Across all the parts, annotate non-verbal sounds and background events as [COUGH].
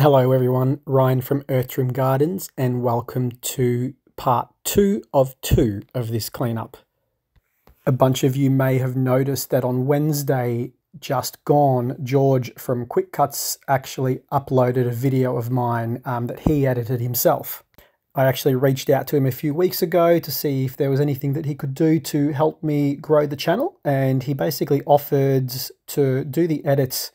Hello, everyone. Ryan from Earth Trim Gardens, and welcome to part two of two of this cleanup. A bunch of you may have noticed that on Wednesday, just gone, George from Quick Cuts actually uploaded a video of mine um, that he edited himself. I actually reached out to him a few weeks ago to see if there was anything that he could do to help me grow the channel, and he basically offered to do the edits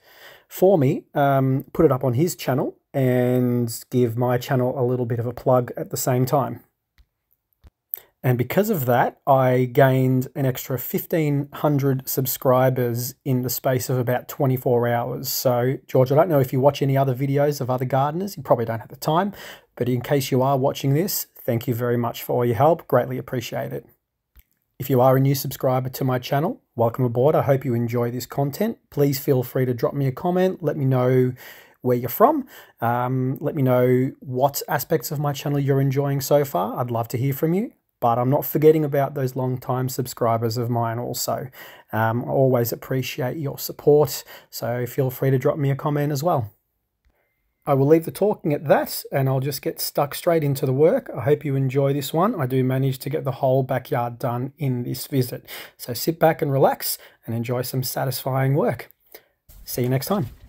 for me, um, put it up on his channel, and give my channel a little bit of a plug at the same time. And because of that, I gained an extra 1,500 subscribers in the space of about 24 hours. So, George, I don't know if you watch any other videos of other gardeners. You probably don't have the time. But in case you are watching this, thank you very much for all your help. Greatly appreciate it. If you are a new subscriber to my channel, welcome aboard. I hope you enjoy this content. Please feel free to drop me a comment. Let me know where you're from. Um, let me know what aspects of my channel you're enjoying so far. I'd love to hear from you. But I'm not forgetting about those long-time subscribers of mine also. Um, I always appreciate your support, so feel free to drop me a comment as well. I will leave the talking at that and I'll just get stuck straight into the work. I hope you enjoy this one. I do manage to get the whole backyard done in this visit. So sit back and relax and enjoy some satisfying work. See you next time.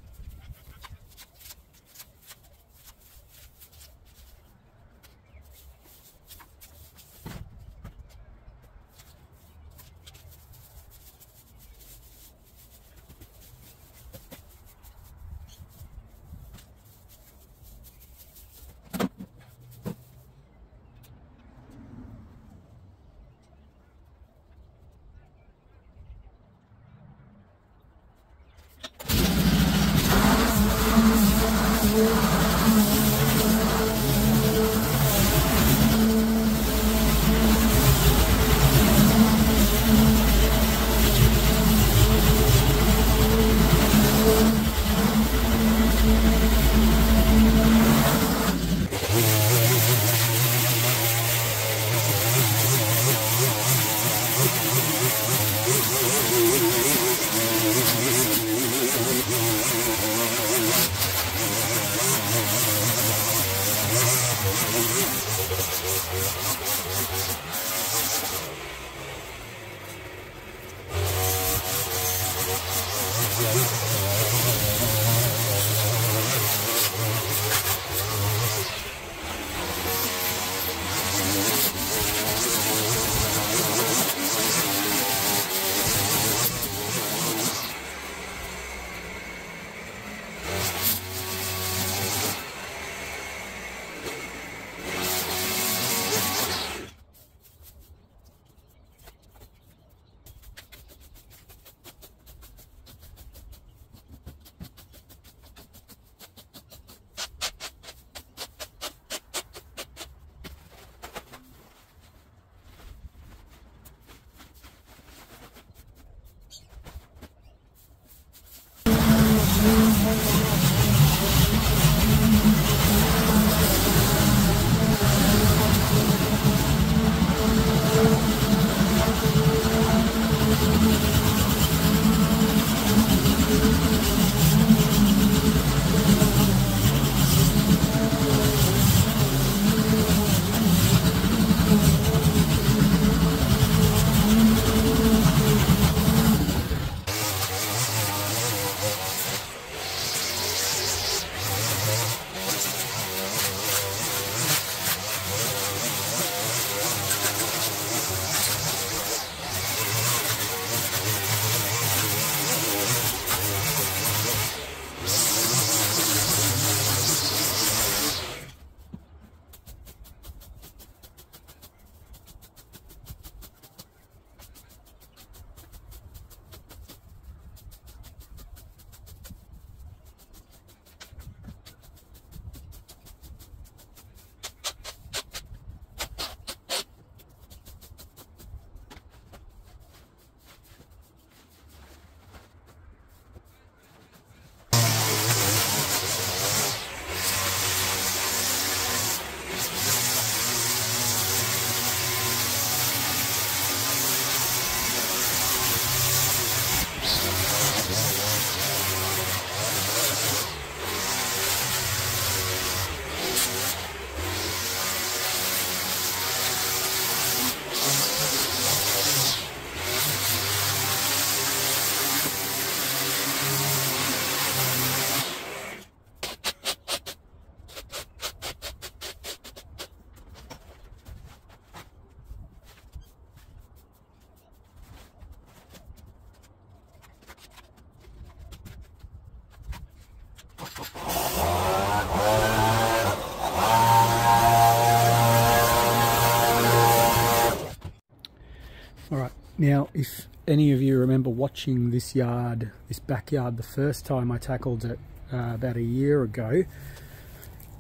If any of you remember watching this yard, this backyard, the first time I tackled it uh, about a year ago,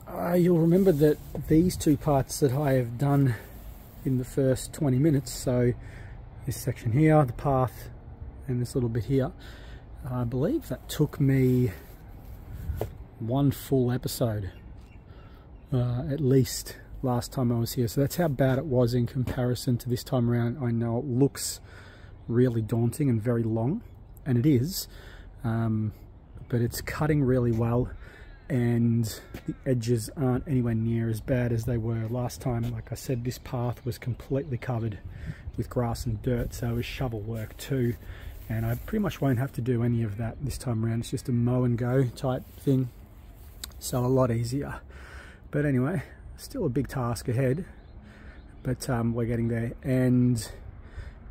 uh, you'll remember that these two parts that I have done in the first 20 minutes, so this section here, the path, and this little bit here, I believe that took me one full episode, uh, at least last time I was here. So that's how bad it was in comparison to this time around. I know it looks really daunting and very long, and it is, um, but it's cutting really well and the edges aren't anywhere near as bad as they were last time. Like I said, this path was completely covered with grass and dirt, so it was shovel work too. And I pretty much won't have to do any of that this time around. It's just a mow and go type thing. So a lot easier. But anyway, still a big task ahead, but um, we're getting there. And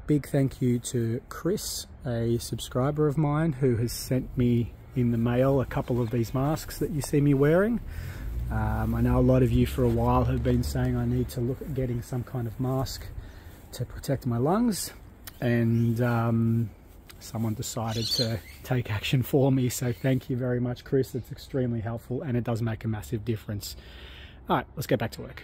big thank you to Chris, a subscriber of mine who has sent me in the mail a couple of these masks that you see me wearing. Um, I know a lot of you for a while have been saying I need to look at getting some kind of mask to protect my lungs and um, someone decided to take action for me so thank you very much Chris it's extremely helpful and it does make a massive difference. Alright let's get back to work.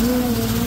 Thank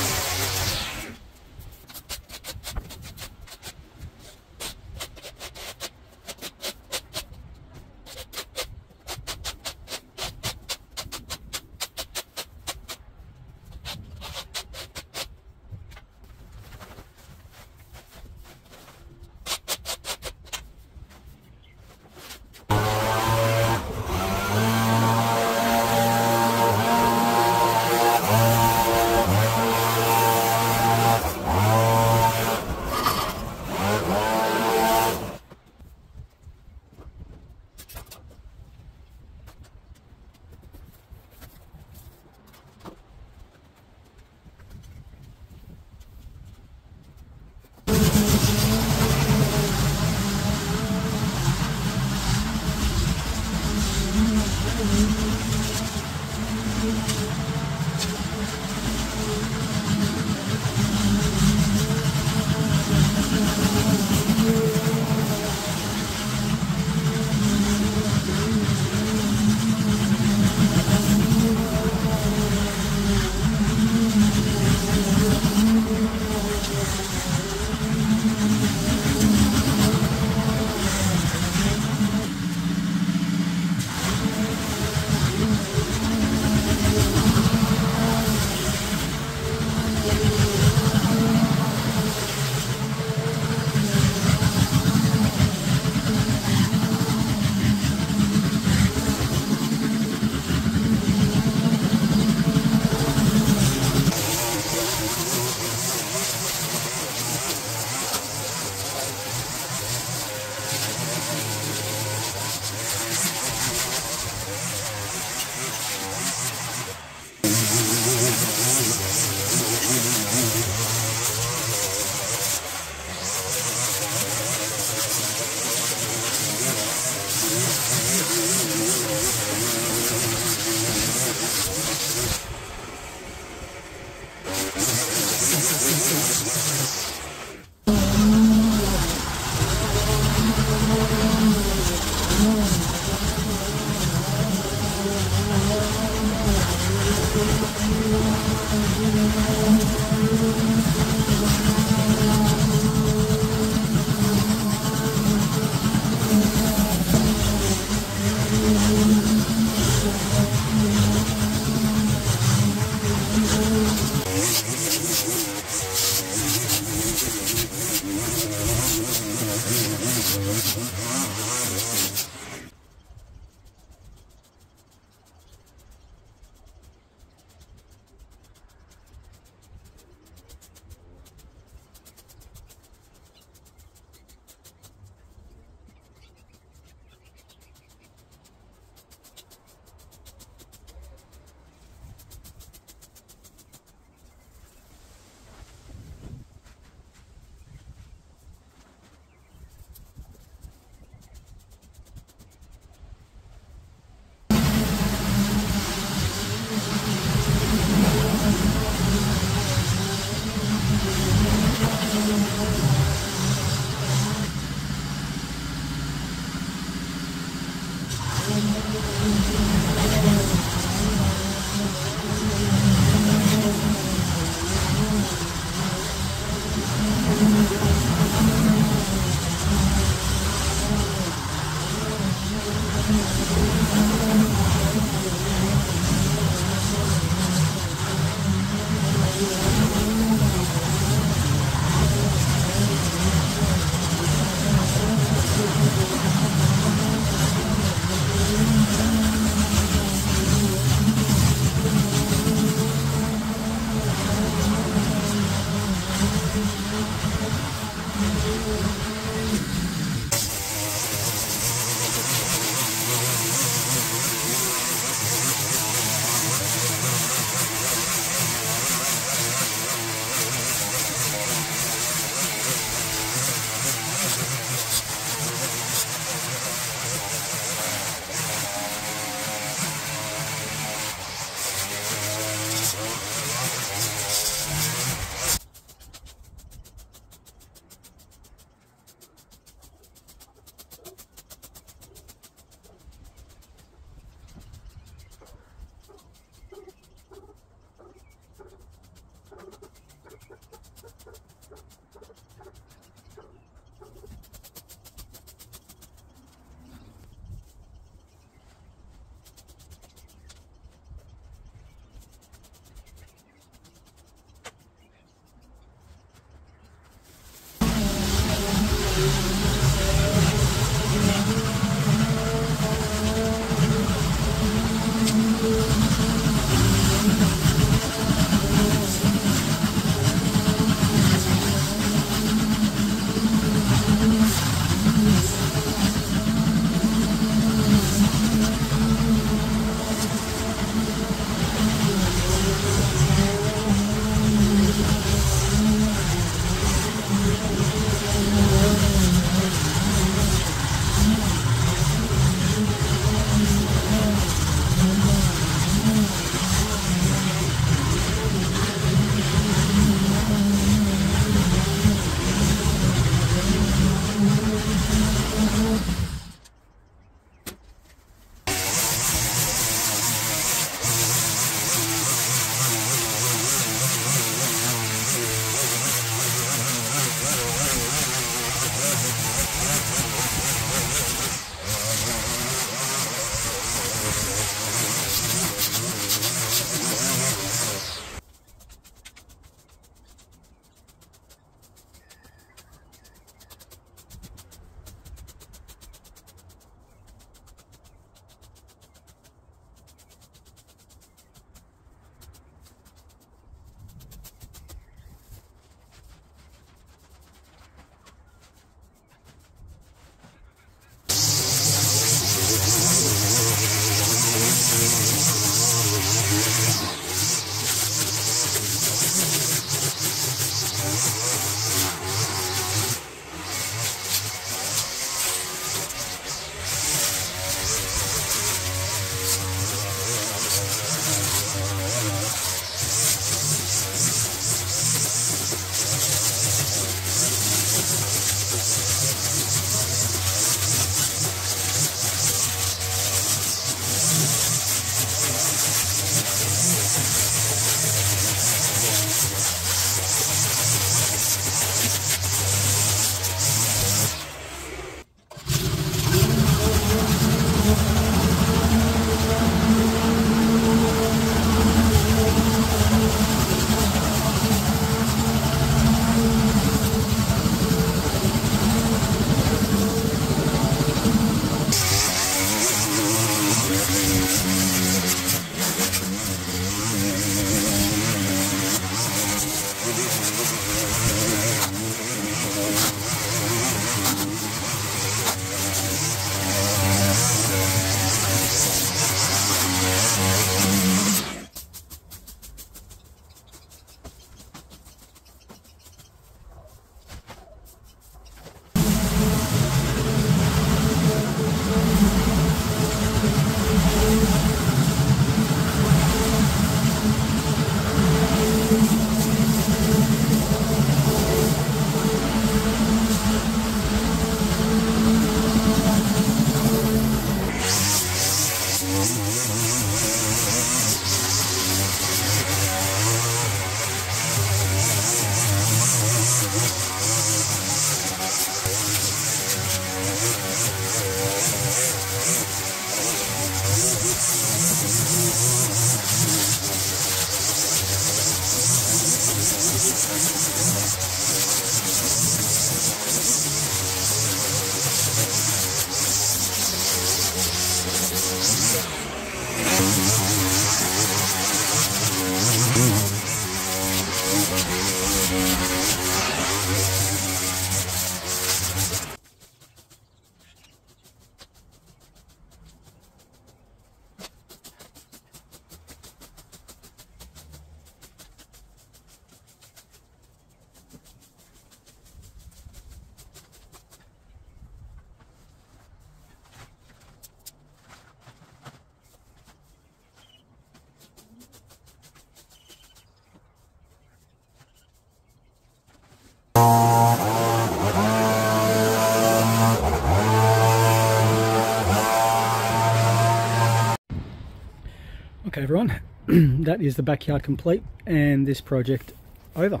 everyone. [CLEARS THROAT] that is the backyard complete and this project over.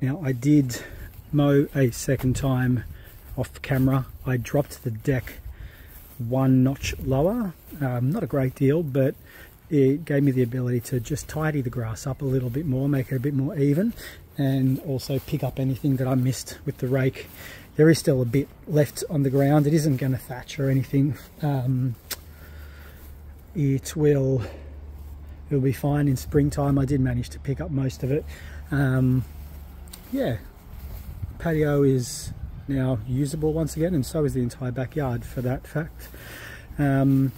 Now I did mow a second time off camera. I dropped the deck one notch lower, um, not a great deal, but it gave me the ability to just tidy the grass up a little bit more, make it a bit more even, and also pick up anything that I missed with the rake. There is still a bit left on the ground. It isn't going to thatch or anything. Um, it will it'll be fine in springtime. I did manage to pick up most of it. Um, yeah, patio is now usable once again, and so is the entire backyard for that fact. Um,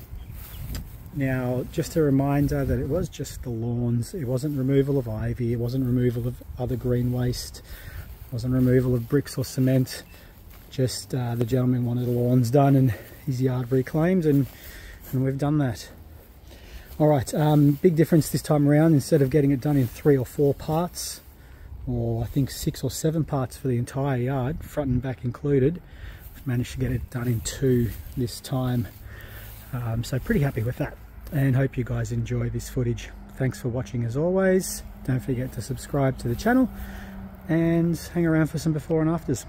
now, just a reminder that it was just the lawns. It wasn't removal of ivy. It wasn't removal of other green waste. It wasn't removal of bricks or cement. Just uh, the gentleman wanted the lawns done and his yard reclaimed, and and we've done that. All right, um, big difference this time around. Instead of getting it done in three or four parts, or I think six or seven parts for the entire yard, front and back included, I've managed to get it done in two this time. Um, so pretty happy with that and hope you guys enjoy this footage. Thanks for watching as always. Don't forget to subscribe to the channel and hang around for some before and afters.